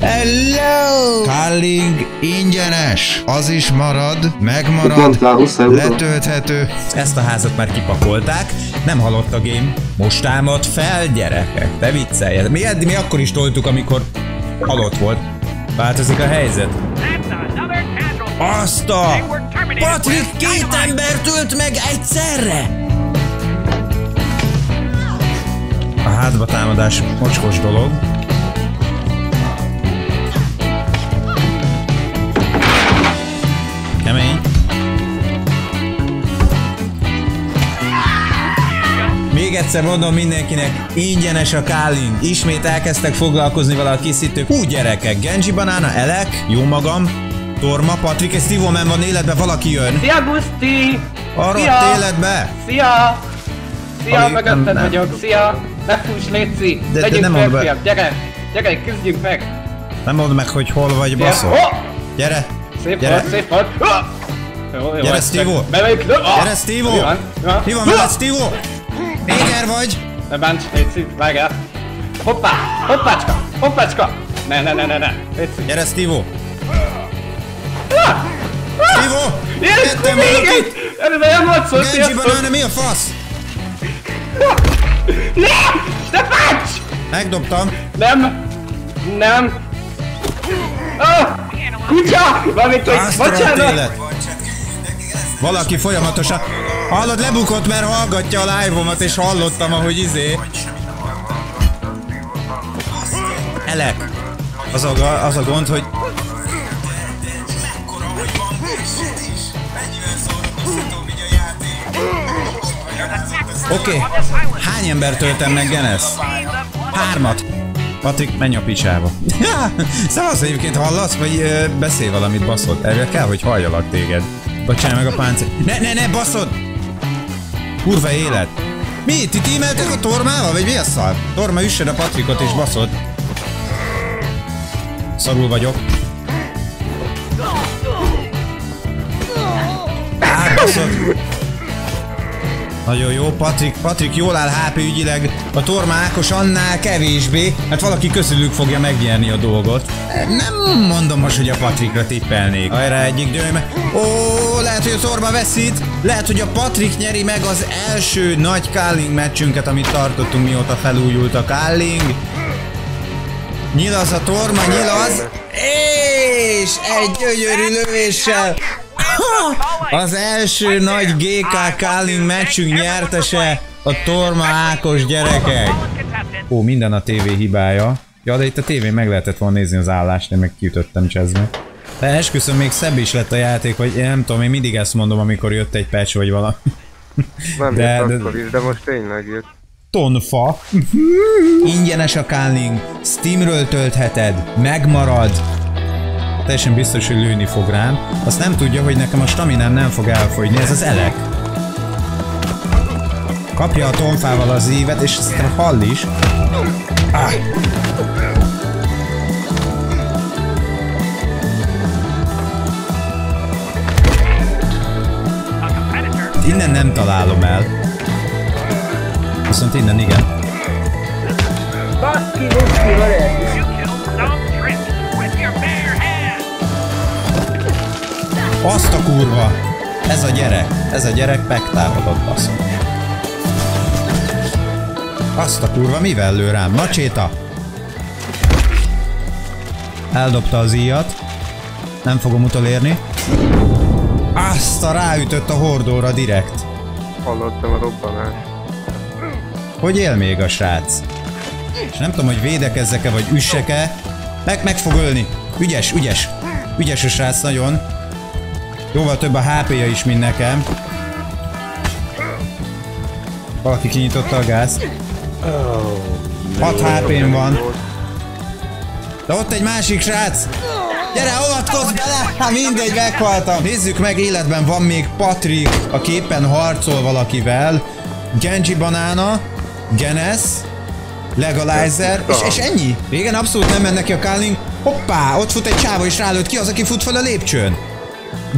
Hello! Calling ingyenes. Az is marad, megmarad, Mondtál 20 euró. letölthető. Ezt a házat már kipakolták, nem halott a game. Most támad fel, gyerekek. Te viccelj. Mi, eddig, mi akkor is toltuk, amikor halott volt. Változik a helyzet. Azt a... Patrik két embert ölt meg egyszerre! A hátba támadás mocskos dolog. Kemény. Még egyszer mondom mindenkinek, ingyenes a Kálin. Ismét elkezdtek foglalkozni vele a készítők. Hú gyerekek, Genji Banana, Elek, jó magam, Torma, Patrik és Steve Man van életbe, valaki jön. Szia Guszti! Arra Szia! életbe? Szia! Szia, Ami- mögötted nem- nem. vagyok, szia! Ne fuss, Léci! de Legyünk nem mondd be. férfiak, gyere! Gyere, küzdjünk meg! Nem mondd meg, hogy hol vagy, baszol. Oh! Gyere, Szép Gyere. volt, szép volt! Jó, jó, Gyere, Steve-o. csak Bemegyünk, oh! gyere, Steve-o! Mi van? Mi van? Veled, Steve-o? Néger vagy? Ne bánts, Léci, vágj el! Hoppá! Hoppácska! Hoppácska! Ne, ne, ne, ne, ne! Léci! Gyere! Steve-o! Jézus, Jöttem valakit! Erre nem volt szó, Genji sziasztok! Banana, mi a fasz? Ne! Ne bánts! Megdobtam. Nem! Nem! Ah! Kutya! Valamit, hogy bocsánat! Valaki folyamatosan... Hallod, lebukott, mert hallgatja a live-omat, és hallottam, ahogy izé... Elek. Az a, az a gond, hogy... Oké, okay. hány ember töltem meg Genes? Hármat. Patrik, menj a picsába. Szavasz egyébként hallasz, vagy ö, beszél valamit baszod? Erre kell, hogy halljalak téged. Vagy csinálj meg a páncél. Ne, ne, ne, baszod! Kurva élet. Mi? Ti tímeltek a tormával, vagy mi a szar? Torma, üssed a Patrikot és baszod. Szarul vagyok. Á, baszod. Nagyon jó, Patrik, Patrik jól áll HP ügyileg, a Torma Ákos annál kevésbé, hát valaki közülük fogja megnyerni a dolgot. Nem mondom most, hogy a Patrikra tippelnék. Hajrá egyik dőme. Ó, lehet, hogy a Torma veszít, lehet, hogy a Patrik nyeri meg az első nagy Calling meccsünket, amit tartottunk mióta felújult a Calling. Nyilaz a Torma, nyilaz, és egy gyönyörű lövéssel az első nagy GK Calling meccsünk nyertese a Torma Ákos gyerekek. Ó, minden a tévé hibája. Ja, de itt a tévén meg lehetett volna nézni az állást, én meg kiütöttem csezbe. De esküszöm, még szebb is lett a játék, hogy én nem tudom, én mindig ezt mondom, amikor jött egy patch vagy valami. Nem De- jött de- akkor is, de most tényleg jött. Tonfa. Ingyenes a Calling, Steamről töltheted, megmarad. Teljesen biztos, hogy lőni fog rám. Azt nem tudja, hogy nekem a staminám nem fog elfogyni, ez az elek. Kapja a tonfával az ívet, és szerintem hall is. Ah. Innen nem találom el. Viszont innen igen. Baszki, buszki, Azt a kurva! Ez a gyerek, ez a gyerek megtámadott baszom. Azt a kurva, mivel lő rám? Macséta! Eldobta az íjat. Nem fogom utolérni. Azt a ráütött a hordóra direkt. Hallottam a robbanást. Hogy él még a srác? És nem tudom, hogy védekezzek-e, vagy üssek-e. Meg, meg fog ölni. Ügyes, ügyes. Ügyes a srác nagyon. Jóval több a HP-ja is, mint nekem. Valaki kinyitotta a gázt. 6 HP-m van. De ott egy másik srác! Gyere, avatkozz bele! Hát mindegy, meghaltam. Nézzük meg, életben van még Patrik, a képen harcol valakivel. Genji Banana, Genes, Legalizer, és, és ennyi. Régen abszolút nem mennek ki a Calling. Hoppá, ott fut egy csáva és rálőtt ki az, aki fut fel a lépcsőn.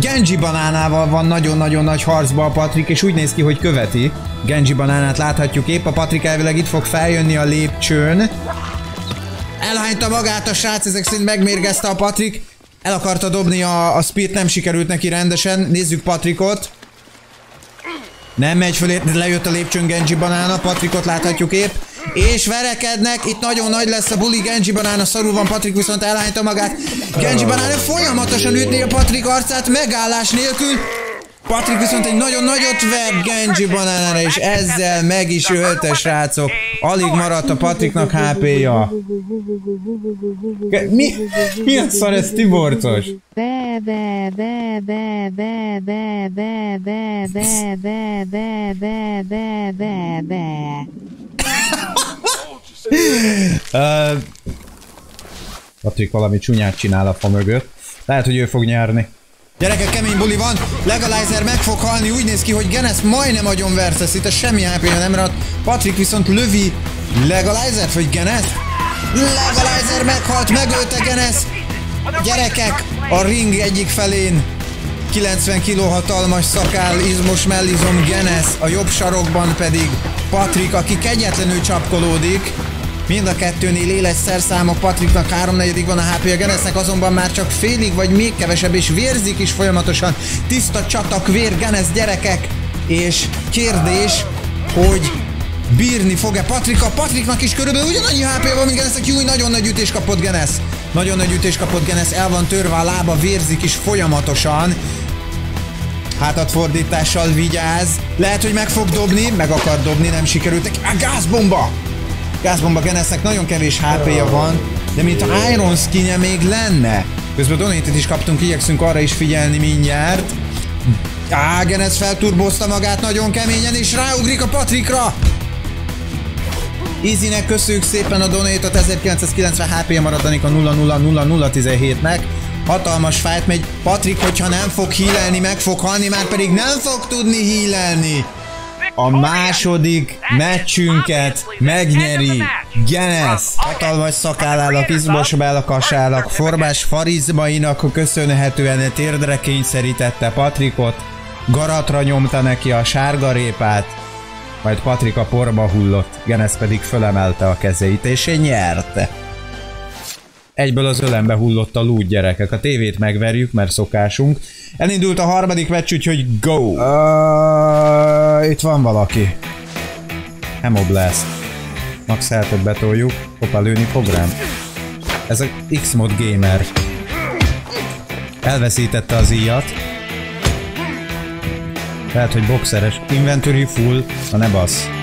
Genji banánával van nagyon-nagyon nagy harcba a Patrik, és úgy néz ki, hogy követi. Genji banánát láthatjuk épp, a Patrik elvileg itt fog feljönni a lépcsőn. Elhányta magát a srác, ezek szerint megmérgezte a Patrik. El akarta dobni a, a speed, nem sikerült neki rendesen. Nézzük Patrikot. Nem megy fölé, lejött a lépcsőn Genji banána, Patrikot láthatjuk épp. És verekednek, itt nagyon nagy lesz a buli, Genji banána szarul van, Patrik viszont elhányta magát. Genji banána folyamatosan ütni a Patrik arcát, megállás nélkül. Patrik viszont egy nagyon nagyot ver Genji banánára, és ezzel meg is ölte, srácok. Alig maradt a Patriknak HP-ja. Mi? Mi a szar ez Tiborcos? Be be be be be be be be be be be be be be be. Uh, Patrik valami csúnyát csinál a fa mögött. Lehet, hogy ő fog nyerni. Gyerekek, kemény buli van, Legalizer meg fog halni, úgy néz ki, hogy Genes majdnem agyon verse, szinte semmi hp nem maradt. Patrik viszont lövi Legalizer vagy Genes? Legalizer meghalt, megölte Genes. Gyerekek, a ring egyik felén 90 kg hatalmas szakál, izmos mellizom Genes, a jobb sarokban pedig Patrik, aki kegyetlenül csapkolódik. Mind a kettőnél éles szerszámok, Patriknak háromnegyedik van a hp a Genesnek azonban már csak félig vagy még kevesebb, és vérzik is folyamatosan. Tiszta csatak vér Genes gyerekek, és kérdés, hogy bírni fog-e Patrika? Patriknak is körülbelül ugyanannyi hp van, mint Genesnek. Júj, nagyon nagy ütés kapott Genes. Nagyon nagy ütés kapott Genes, el van törve a lába, vérzik is folyamatosan. Hátadfordítással vigyáz. Lehet, hogy meg fog dobni, meg akar dobni, nem sikerült. neki. Á, gázbomba! Gázbomba Genesnek nagyon kevés HP-ja van, de mint a Iron skinje még lenne. Közben donatet is kaptunk, igyekszünk arra is figyelni mindjárt. Á, Genes felturbozta magát nagyon keményen, és ráugrik a Patrikra! Easynek köszönjük szépen a donatot, 1990 HP-ja maradanik a 000017-nek. Hatalmas fájt megy. Patrik, hogyha nem fog hílelni, meg fog halni, már pedig nem fog tudni hílelni. A második meccsünket megnyeri Genes. Hatalmas szakállának, izmos mellakasának, formás farizmainak köszönhetően térdre kényszerítette Patrikot. Garatra nyomta neki a sárgarépát, majd Patrik a porba hullott, Genes pedig fölemelte a kezeit, és nyerte. Egyből az ölembe hullott a lúd gyerekek. A tévét megverjük, mert szokásunk. Elindult a harmadik meccs, úgyhogy go! Uh, itt van valaki. Hemo Blast. Max helpet betoljuk. Hoppá, lőni fog rám. Ez a X-mod gamer. Elveszítette az íjat. Lehet, hogy boxeres. Inventory full, na ne bassz.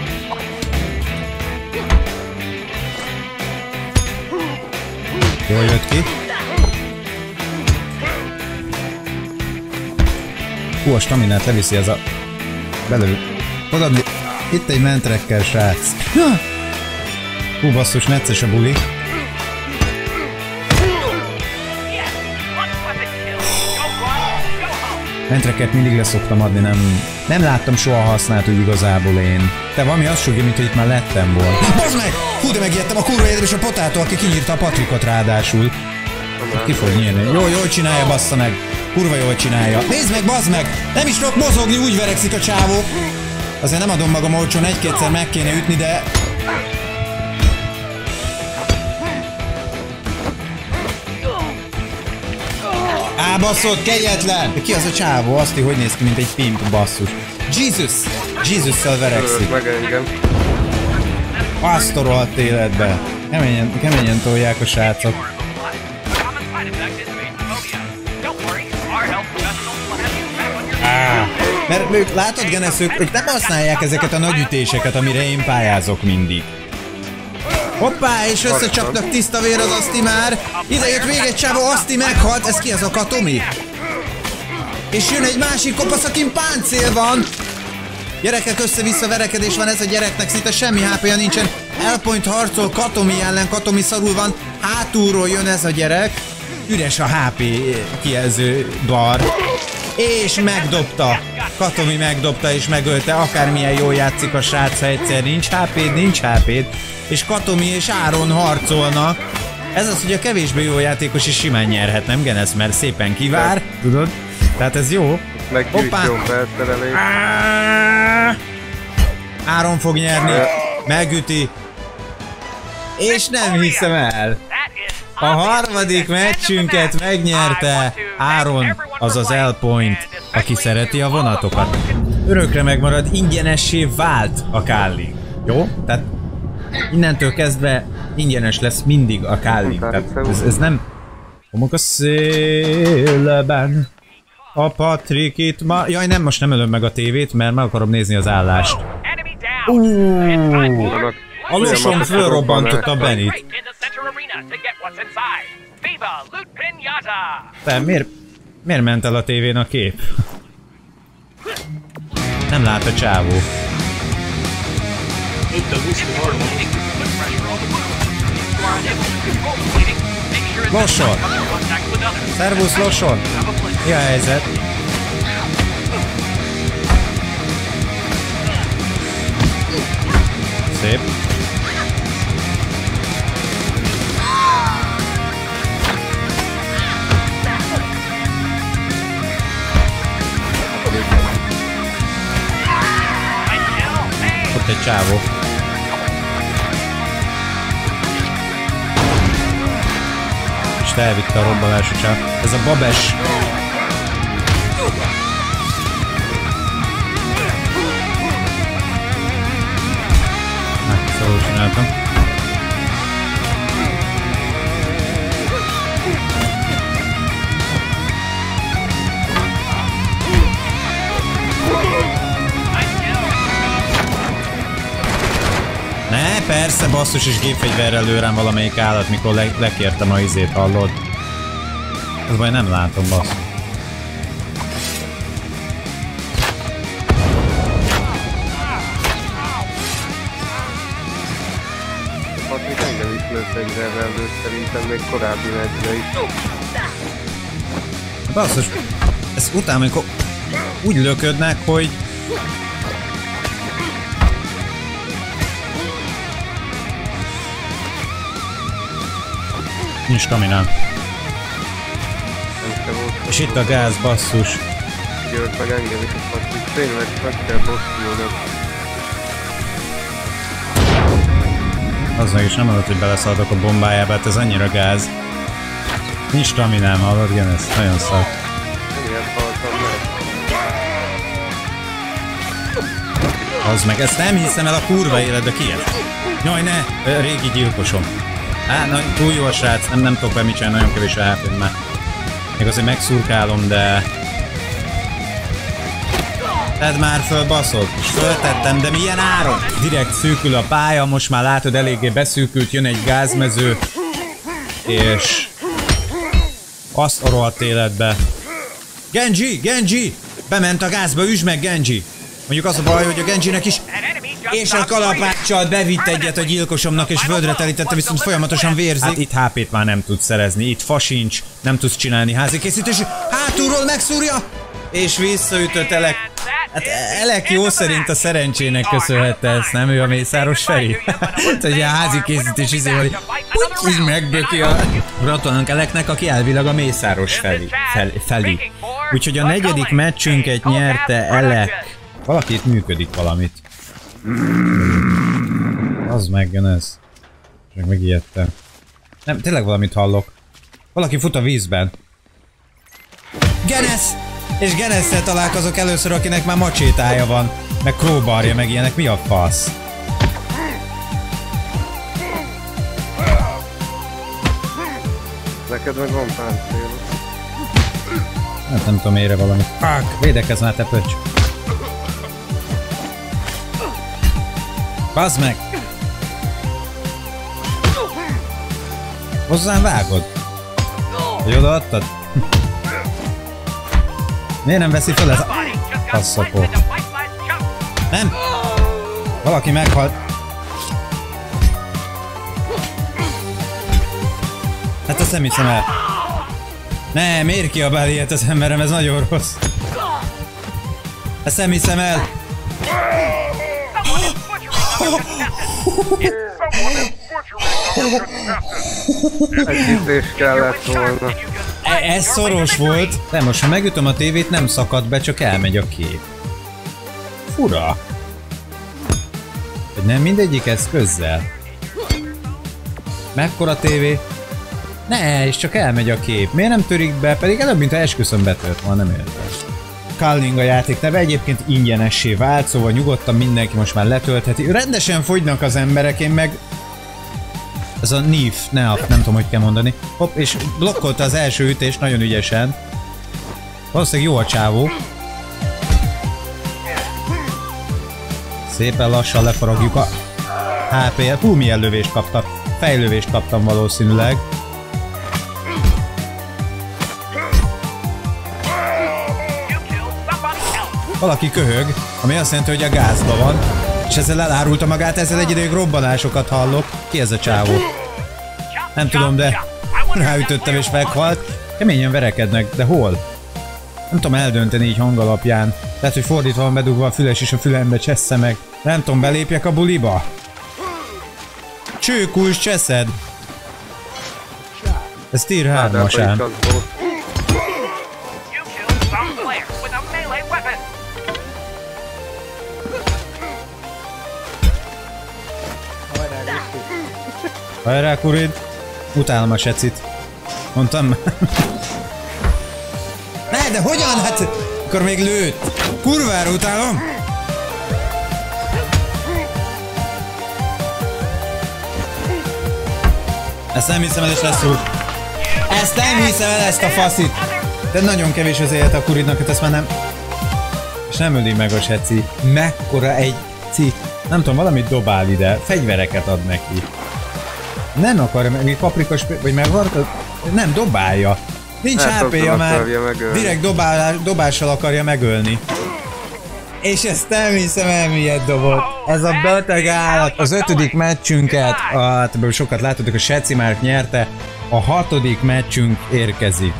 Jól jött ki. Hú, a staminát leviszi ez a... Belül. Odaadni. Itt egy mentrekkel, srác. Hú, basszus, necces a buli. Mentreket mindig leszoktam adni, nem, nem láttam soha használt úgy igazából én. Te valami azt sugja, mint hogy itt már lettem volna. Bazd meg! Hú, de megijedtem a kurva édes a potától, aki kinyírta a Patrikot ráadásul. Ki fog nyírni? Jó, jól csinálja, bassza meg. Kurva jól csinálja. Nézd meg, bazd meg! Nem is tudok mozogni, úgy verekszik a csávó. Azért nem adom magam olcsón, egy-kétszer meg kéne ütni, de... Á, basszott, kegyetlen! De ki az a csávó? Azt hogy néz ki, mint egy pimp, basszus. Jesus! Jesus-szal verekszik. Meg engem. Azt a rohadt életbe. Keményen, keményen tolják a srácok. Á, mert ők, látod Genes, ők, ők nem használják ezeket a nagy ütéseket, amire én pályázok mindig. Hoppá, és összecsapnak tiszta vér az Aszti már. Ide jött még egy csávó, Aszti meghalt. Ez ki az a Katomi? És jön egy másik kopasz, akin páncél van. Gyerekek össze-vissza verekedés van, ez a gyereknek szinte semmi hp nincsen. Elpoint harcol Katomi ellen, Katomi szarul van. Hátulról jön ez a gyerek. Üres a HP kijelző bar. És megdobta. Katomi megdobta és megölte, akármilyen jól játszik a srác, ha egyszer nincs hp nincs hp És Katomi és Áron harcolnak. Ez az, hogy a kevésbé jó játékos is simán nyerhet, nem Genes, mert szépen kivár, tudod? Tehát ez jó. Jó felszerelés. Áron fog nyerni, megüti. És nem hiszem el. A harmadik meccsünket megnyerte Áron, azaz L Point, aki szereti a vonatokat. Örökre megmarad, ingyenessé vált a Kálling. Jó? Tehát innentől kezdve ingyenes lesz mindig a Kálling. Tehát ez, ez nem... Homok a szélben. A Patrik itt ma... Jaj, nem, most nem ölöm meg a tévét, mert meg akarom nézni az állást. Vannak A losom fölrobbantotta Benit. Te, miért, miért ment el a tévén a kép? Nem lát a csávó. Losson! Szervusz Losson! Mi a helyzet? Szép. Ott egy csávó. Elvitte a robbanású csáv. Ez a babes. Na, szóval csináltam. Persze, basszus és gépfegyverrel lő rám valamelyik állat, mikor le lekértem a izét, hallod? Ez baj nem látom, basszus. Patrik engem is lőtt egy revelőt, szerintem még korábbi meccsre is. Basszus, ez utána, amikor úgy löködnek, hogy... Nincs kaminám. És itt a gáz, basszus. Győrt meg engem is Patrik. Tényleg meg kell bosszulnod. Az meg is nem adott, hogy beleszaladok a bombájába, hát ez annyira gáz. Nincs staminám, hallod, igen, ez nagyon szar. Az meg, ezt nem hiszem el a kurva életbe, ki ez? Jaj, ne, régi gyilkosom. Á, na, túl jó a srác, nem, nem tudok be csinálni, nagyon kevés a hp már. Még azért megszurkálom, de... Tedd már föl, baszod. Föltettem, de milyen áron? Direkt szűkül a pálya, most már látod, eléggé beszűkült, jön egy gázmező. És... Azt a rohadt életbe. Genji, Genji! Bement a gázba, üsd meg Genji! Mondjuk az a baj, hogy a Genjinek is és a kalapáccsal bevitt egyet a gyilkosomnak, és földre telítette, viszont folyamatosan vérzik. Hát itt HP-t már nem tudsz szerezni, itt fa sincs, nem tudsz csinálni házi készítés, hátulról megszúrja, és visszaütött Elek. Hát Elek jó szerint a szerencsének köszönhette ezt, nem ő a Mészáros Feri? hát, hogy a házi készítés izé, hogy úgy megböki a... Gratulálunk Eleknek, aki elvileg a Mészáros Feli. Fel, Feli. Úgyhogy a negyedik meccsünket nyerte Elek. Valaki itt működik valamit. Az meg ez. Csak megijedtem. Nem, tényleg valamit hallok. Valaki fut a vízben. Genesz! És Genesszel találkozok először, akinek már macsétája van. Meg crowbarja, meg ilyenek. Mi a fasz? Neked meg van páncél. Hát nem tudom, ére valami. Fuck! Védekezz már, te pöcs! Bazd meg! Hozzám vágod? Hogy odaadtad? Miért nem veszi fel ez a... Passzapó. Nem! Valaki meghalt. Hát azt nem hiszem el. Ne, miért kiabál ilyet az emberem? Ez nagyon rossz. Ezt nem hiszem el. Együttés kellett volna. E- ez szoros volt. De most, ha megütöm a tévét, nem szakad be, csak elmegy a kép. Fura. Hogy nem mindegyik eszközzel. Mekkora tévé? Ne, és csak elmegy a kép. Miért nem törik be? Pedig előbb, mint ha esküszöm betört volna, nem értem. Culling a játék neve egyébként ingyenessé vált, szóval nyugodtan mindenki most már letöltheti. Rendesen fogynak az emberek, én meg ez a Nif, ne, nem tudom, hogy kell mondani. Hopp, és blokkolta az első ütést nagyon ügyesen. Valószínűleg jó a csávó. Szépen lassan lefaragjuk a HP-et. Hú, milyen lövést kaptam. Fejlövést kaptam valószínűleg. Valaki köhög, ami azt jelenti, hogy a gázba van. És ezzel elárulta magát, ezzel egy ideig robbanásokat hallok. Ki ez a csávó? Nem tudom, de ráütöttem és meghalt. Keményen verekednek, de hol? Nem tudom eldönteni így hang alapján. Lehet, hogy fordítva van bedugva a füles és a fülembe csessze meg. Nem tudom, belépjek a buliba? Csőkulcs cseszed. Ez tier 3 Hát, Hajrá, kurid! Utálom a secit. Mondtam. Ne, de hogyan? Hát, akkor még lőtt. Kurvára utálom! Ezt nem hiszem el, és lesz úr. Ezt nem hiszem el, ezt a faszit. De nagyon kevés az élet a kuridnak, hát ezt már nem... És nem öli meg a seci. Mekkora egy ci. Nem tudom, valamit dobál ide. Fegyvereket ad neki. Nem akarja, meg paprikas, vagy megvartad? Nem, dobálja. Nincs Hát, azzal már. Direkt dobálás, dobással akarja megölni. És ezt nem hiszem el, miért dobott. Ez a beteg állat. Az ötödik meccsünket, a, hát ebből sokat láthatok, a Seci már nyerte. A hatodik meccsünk érkezik.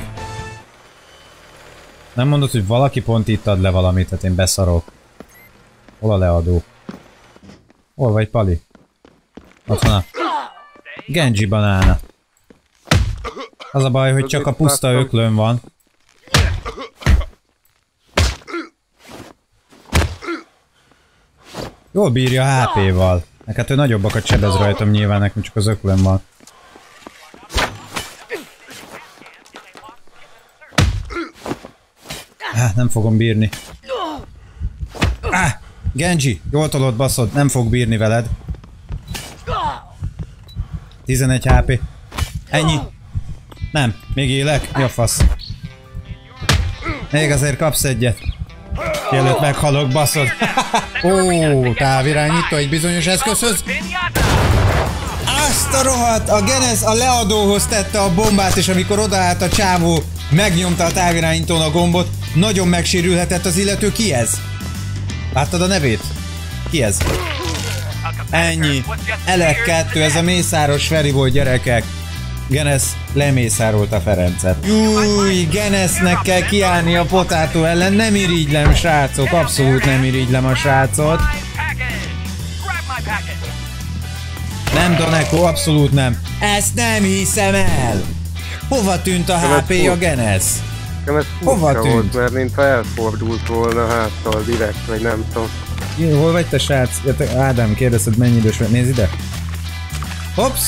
Nem mondod, hogy valaki pont itt ad le valamit, hát én beszarok. Hol a leadó? Hol vagy, Pali? Ott van a... Genji banána. Az a baj, hogy csak a puszta öklön van. Jól bírja HP-val. Hát ő nagyobbakat sebez rajtam nyilván, nekem csak az öklön van. Ah, nem fogom bírni. Ah, Genji, jól tolod baszod, nem fog bírni veled. 11 HP. Ennyi. Nem, még élek? Mi a fasz? Még azért kapsz egyet. Mielőtt meghalok, baszod. Ó, távirányító egy bizonyos eszközhöz. Azt a rohadt! A Genes a leadóhoz tette a bombát, és amikor odaállt a csávó, megnyomta a távirányítón a gombot, nagyon megsérülhetett az illető. Ki ez? Láttad a nevét? Ki ez? Ennyi. Elek 2, ez a mészáros Feri volt gyerekek. Genes lemészárolta Ferencet. Júj, Genesnek kell kiállni a potátó ellen, nem irigylem srácok, abszolút nem irigylem a srácot. Nem Doneko, abszolút nem. Ezt nem hiszem el! Hova tűnt a HP a Genes? Nekem ez Hova tűnt? volt, mert mintha elfordult volna háttal direkt, vagy nem tudom. Hol vagy te srác? Ja, te, Ádám, kérdezted mennyi idős vagy? Nézd ide. Hops,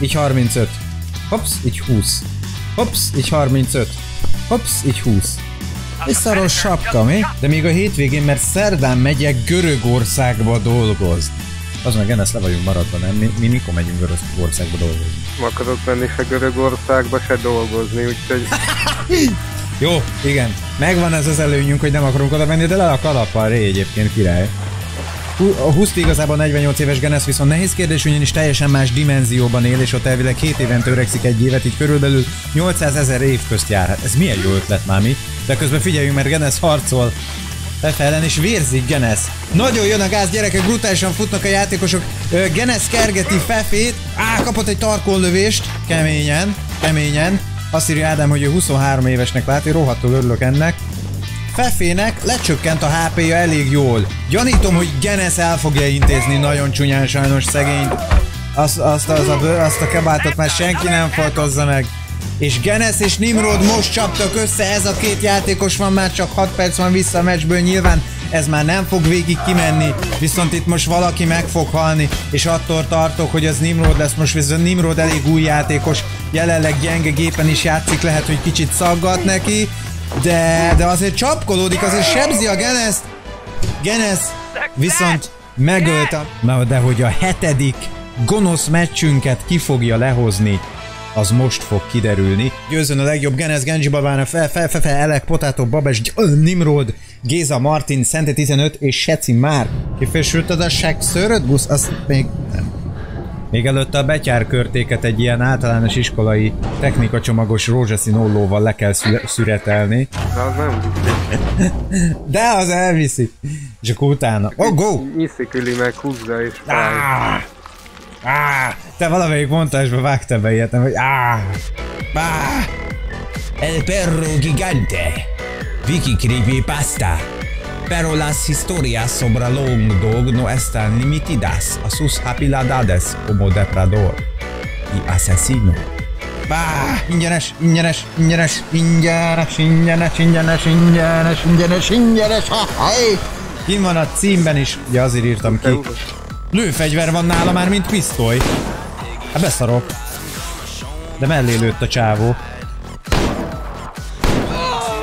így 35. Hops, így 20. Hops, így 35. Hops, így 20. És szaros sapka, mi? De még a hétvégén, mert szerdán megyek Görögországba dolgozni. Az meg Genes le vagyunk maradva, nem? Mi, mi mikor megyünk Görögországba dolgozni? Nem akarok menni se Görögországba, se dolgozni, úgyhogy Jó, igen. Megvan ez az előnyünk, hogy nem akarunk oda menni, de le a kalappal ré egyébként király. A Huszti igazából 48 éves Genes viszont nehéz kérdés, ugyanis teljesen más dimenzióban él, és ott elvileg 7 évente öregszik egy évet, így körülbelül 800 ezer év közt jár. Hát ez milyen jó ötlet már mi? De közben figyeljünk, mert Genes harcol Fefe ellen, és vérzik Genes. Nagyon jön a gáz, gyerekek, brutálisan futnak a játékosok. Ö, Genes kergeti Fefét. Á, kapott egy tarkónlövést. Keményen, keményen. Azt írja Ádám, hogy ő 23 évesnek lát, én rohadtul örülök ennek. Fefének lecsökkent a HP-ja elég jól. Gyanítom, hogy Genes el fogja intézni nagyon csúnyán sajnos szegény. Azt, azt, az a, azt a kebátot már senki nem foltozza meg. És Genes és Nimrod most csaptak össze, ez a két játékos van, már csak 6 perc van vissza a meccsből, nyilván ez már nem fog végig kimenni, viszont itt most valaki meg fog halni, és attól tartok, hogy az Nimrod lesz, most viszont Nimrod elég új játékos, jelenleg gyenge gépen is játszik, lehet, hogy kicsit szaggat neki, de, de azért csapkolódik, azért sebzi a Geneszt, Genesz viszont megölte, de hogy a hetedik gonosz meccsünket ki fogja lehozni, az most fog kiderülni. Győzön a legjobb Genes, Genji Babána, fel, fel, fel, fel, Elek, Potato, Babes, Nimrod, Géza, Martin, Szente 15 és Seci már. Kifésülted a sekszöröt, busz? Azt még nem. Még előtte a betyárkörtéket egy ilyen általános iskolai technikacsomagos rózsaszín ollóval le kell szüle- szüretelni. De az nem De az elviszi. És akkor utána. Oh, go! nyisziküli meg húzza és fáj. Ah! Ah! Te valamelyik montásba vágtál be ilyet, nem, hogy ah! Ah! El perro gigante. Vicky creepypasta. Pero las historias sobre long dog no están limitadas a sus habilidades como depredador y asesino. Bá, ingyenes, ingyenes, ingyenes, ingyenes, ingyenes, ingyenes, ingyenes, ingyenes, ingyenes, ha, haj! Kim van a címben is, ugye azért írtam ki. Lőfegyver van nála már, mint pisztoly. Hát beszarok. De mellé lőtt a csávó.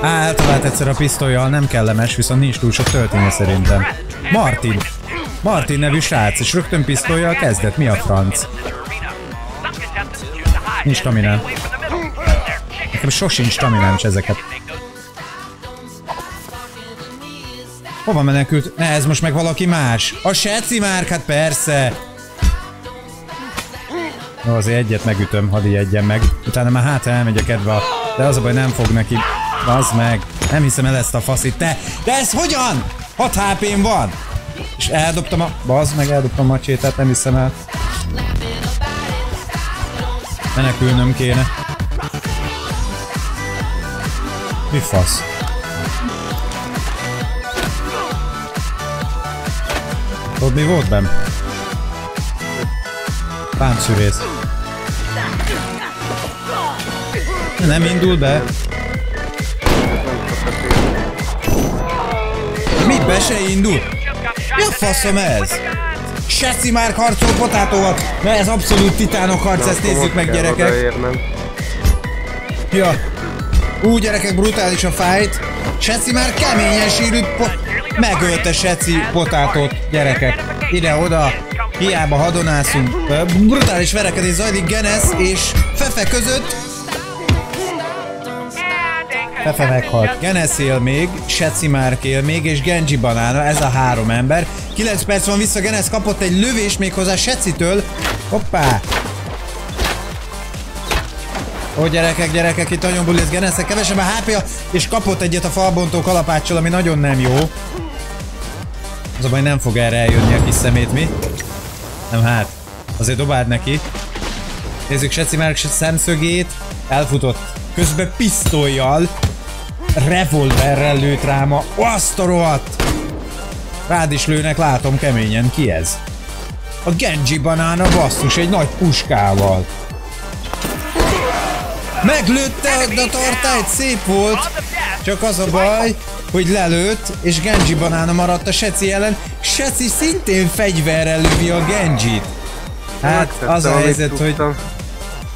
Á, eltalált egyszer a pisztolyjal, nem kellemes, viszont nincs túl sok tölténye szerintem. Martin. Martin nevű srác, és rögtön pisztolyjal kezdett. Mi a franc? Nincs staminám. Nekem sosincs staminám s ezeket. Hova menekült? Ne, ez most meg valaki más. A Seci már, hát persze. Jó, azért egyet megütöm, hadd egyen meg. Utána már hát elmegy a kedve. De az a baj, nem fog neki. Az meg. Nem hiszem el ezt a faszit. Te! De ez hogyan? 6 hp van! És eldobtam a... Bazd meg, eldobtam a macsétát, nem hiszem el. Menekülnöm kéne. Mi fasz? Tudod mi volt benn? Páncszűrész. Nem indul be. Mi be se indul? Mi a faszom ez? Sessi már harcol potátóval, mert ez abszolút titánok harc, ezt nézzük meg gyerekek. Ja. Ú, gyerekek, brutális a fight. Seci már keményen sírült po- Megölte Seci potátot, gyerekek. Ide-oda. Hiába hadonászunk. Brutális verekedés zajlik Genes és Fefe között. Fefe meghalt. Genes él még, Seci Márk él még, és Genji Banána, ez a három ember. 9 perc van vissza, Genes kapott egy lövést méghozzá Secitől. Hoppá! Ó, gyerekek, gyerekek, itt nagyon buliz Geneszek, kevesebb a hp és kapott egyet a falbontó kalapáccsal, ami nagyon nem jó. Az a baj, nem fog erre eljönni a kis szemét, mi? Nem hát. Azért dobáld neki. Nézzük Seci Márk szemszögét. Elfutott. Közben pisztolyjal. Revolverrel lőtt rám a... Azt a rohadt! Rád is lőnek, látom keményen. Ki ez? A Genji banána basszus, egy nagy puskával. Meglőtte a tartályt, szép volt. Csak az a baj, hogy lelőtt, és Genji banána maradt a Seci ellen. Seci szintén fegyverrel lövi a Genjit. Hát az a helyzet, hogy.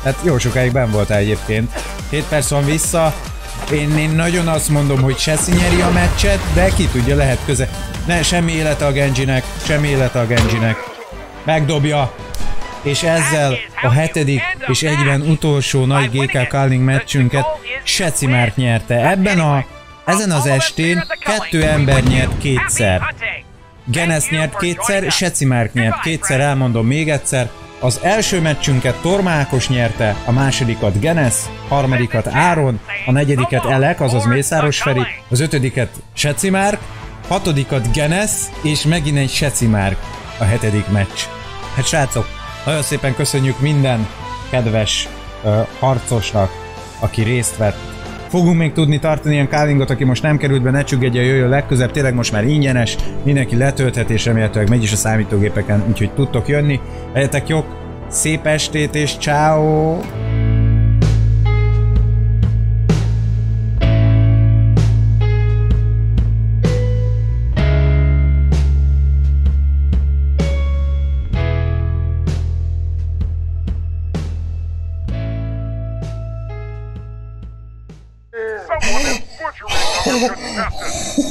Hát jó sokáig ben voltál egyébként. 7 perc van vissza. Én, én nagyon azt mondom, hogy Chessi nyeri a meccset, de ki tudja, lehet köze. Ne, semmi élete a Genjinek, semmi élete a Genjinek. Megdobja. És ezzel a hetedik és egyben utolsó nagy GK Calling meccsünket Seci már nyerte. Ebben a, ezen az estén kettő ember nyert kétszer. Genes nyert kétszer, Seci Márk nyert kétszer, elmondom még egyszer. Az első meccsünket Tormákos nyerte, a másodikat Genes, harmadikat Áron, a negyediket Elek, azaz Mészáros Feri, az ötödiket Seci Márk, hatodikat Genes, és megint egy Seci Márk a hetedik meccs. Hát srácok, nagyon szépen köszönjük minden kedves uh, harcosnak, aki részt vett Fogunk még tudni tartani ilyen kálingot, aki most nem került be, ne csüggedje, jöjjön legközebb, tényleg most már ingyenes, mindenki letölthet, és remélhetőleg megy is a számítógépeken, úgyhogy tudtok jönni. Legyetek jók, szép estét, és ciao.